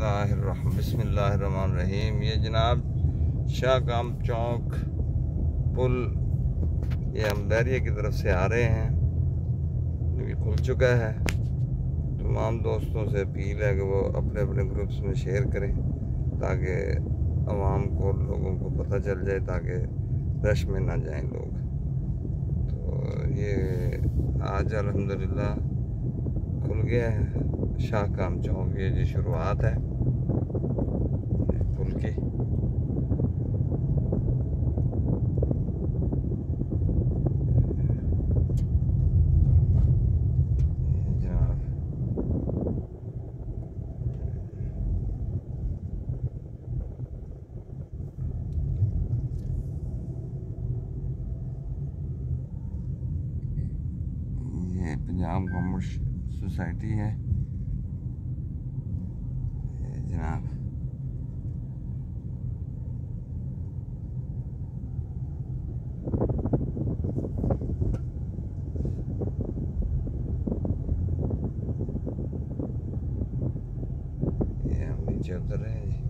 बिस्मिल्लाहिर्रहमानिर्रहीम ये जनाब शाह काम चौक पुल ये हम बैरिया की तरफ़ से आ रहे हैं। ये खुल चुका है। तमाम दोस्तों से अपील है कि वो अपने अपने ग्रुप्स में शेयर करें ताकि आवाम को लोगों को पता चल जाए ताकि रश में ना जाएँ लोग। तो ये आज अल्हम्दुलिल्लाह खुल गया है। शाह काम चौक ये जी शुरुआत है। पुल की। पंजाब कॉमर्स सोसाइटी है। ये जनाब ये हम नीचे उतर रहे हैं जी